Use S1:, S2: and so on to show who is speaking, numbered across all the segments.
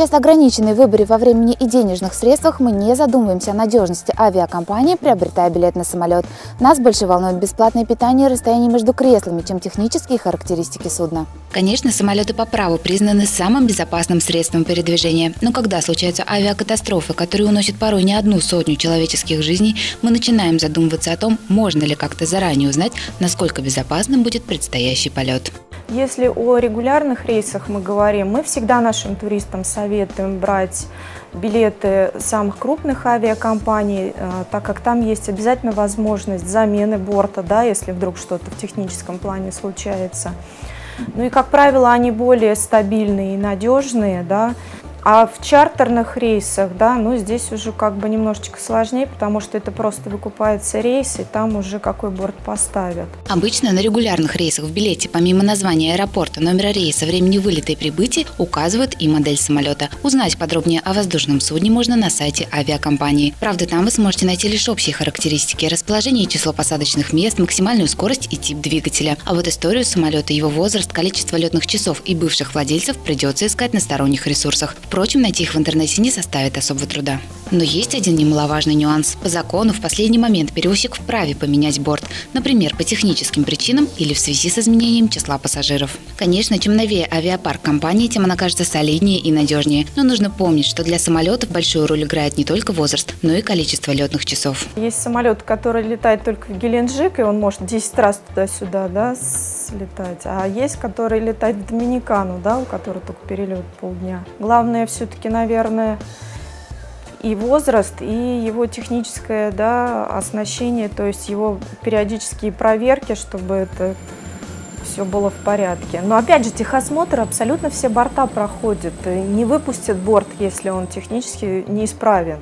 S1: Часто ограниченные в выборе во времени и денежных средствах мы не задумываемся о надежности авиакомпании, приобретая билет на самолет. Нас больше волнует бесплатное питание и расстояние между креслами, чем технические характеристики судна.
S2: Конечно, самолеты по праву признаны самым безопасным средством передвижения. Но когда случаются авиакатастрофы, которые уносят порой не одну сотню человеческих жизней, мы начинаем задумываться о том, можно ли как-то заранее узнать, насколько безопасным будет предстоящий полет.
S3: Если о регулярных рейсах мы говорим, мы всегда нашим туристам советуем брать билеты самых крупных авиакомпаний, э, так как там есть обязательно возможность замены борта, да, если вдруг что-то в техническом плане случается. Ну и, как правило, они более стабильные и надежные, да, а в чартерных рейсах, да, ну здесь уже как бы немножечко сложнее, потому что это просто выкупается рейс, и там уже какой борт поставят.
S2: Обычно на регулярных рейсах в билете, помимо названия аэропорта, номера рейса, времени вылета и прибытия, указывают и модель самолета. Узнать подробнее о воздушном судне можно на сайте авиакомпании. Правда, там вы сможете найти лишь общие характеристики, расположение и число посадочных мест, максимальную скорость и тип двигателя. А вот историю самолета, его возраст, количество летных часов и бывших владельцев придется искать на сторонних ресурсах. Впрочем, найти их в интернете не составит особого труда. Но есть один немаловажный нюанс. По закону в последний момент перевозчик вправе поменять борт, например, по техническим причинам или в связи с изменением числа пассажиров. Конечно, чем новее авиапарк компании, тем она кажется солиднее и надежнее. Но нужно помнить, что для самолетов большую роль играет не только возраст, но и количество летных часов.
S3: Есть самолет, который летает только в Геленджик, и он может 10 раз туда-сюда да, слетать. А есть, который летает в Доминикану, да, у которого только перелет полдня. Главное главное все-таки, наверное, и возраст, и его техническое да, оснащение, то есть его периодические проверки, чтобы это все было в порядке. Но опять же, техосмотр абсолютно все борта проходят. Не выпустят борт, если он технически неисправен.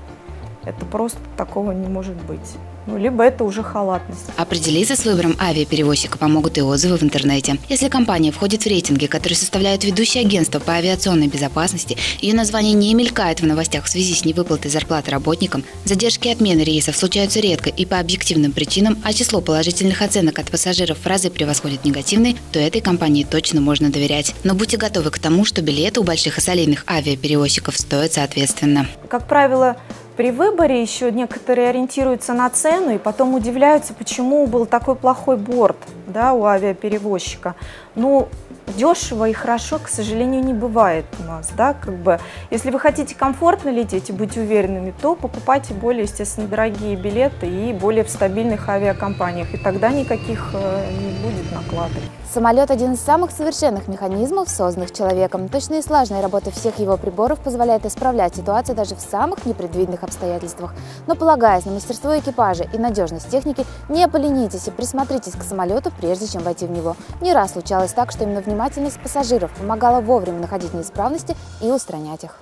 S3: Это просто такого не может быть либо это уже халатность.
S2: Определиться с выбором авиаперевозчика помогут и отзывы в интернете. Если компания входит в рейтинги, которые составляют ведущие агентства по авиационной безопасности, ее название не мелькает в новостях в связи с невыплатой зарплаты работникам, задержки и отмены рейсов случаются редко и по объективным причинам, а число положительных оценок от пассажиров в разы превосходит негативные, то этой компании точно можно доверять. Но будьте готовы к тому, что билеты у больших и солидных авиаперевозчиков стоят соответственно.
S3: Как правило, при выборе еще некоторые ориентируются на цену и потом удивляются, почему был такой плохой борт да, у авиаперевозчика. Ну, дешево и хорошо, к сожалению, не бывает у нас. Да? Как бы, если вы хотите комфортно лететь и быть уверенными, то покупайте более, естественно, дорогие билеты и более в стабильных авиакомпаниях. И тогда никаких э, не будет накладок.
S1: Самолет – один из самых совершенных механизмов, созданных человеком. Точная и слаженная работа всех его приборов позволяет исправлять ситуации даже в самых непредвиденных обстоятельствах. Но полагаясь на мастерство экипажа и надежность техники, не поленитесь и присмотритесь к самолету, прежде чем войти в него. Не раз случалось так, что именно внимательность пассажиров помогала вовремя находить неисправности и устранять их.